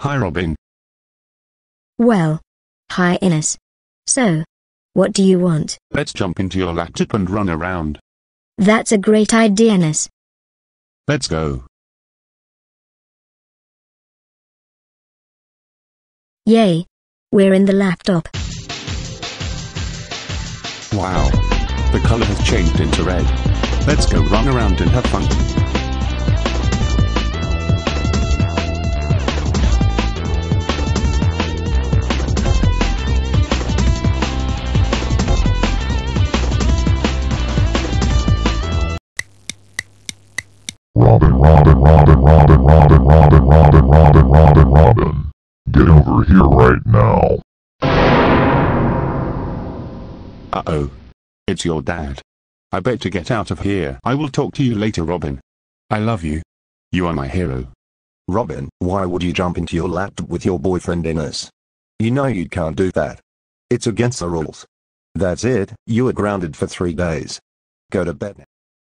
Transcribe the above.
Hi Robin. Well. Hi Ennis. So. What do you want? Let's jump into your laptop and run around. That's a great idea Ennis. Let's go. Yay. We're in the laptop. Wow. The color has changed into red. Let's go run around and have fun. Robin, Robin, Robin, Robin, Robin, Robin, Robin, Robin, Robin, Robin. Get over here right now. Uh-oh. It's your dad. I better get out of here. I will talk to you later Robin. I love you. You are my hero. Robin, why would you jump into your laptop with your boyfriend Ennis? You know you can't do that. It's against the rules. That's it, you are grounded for three days. Go to bed now.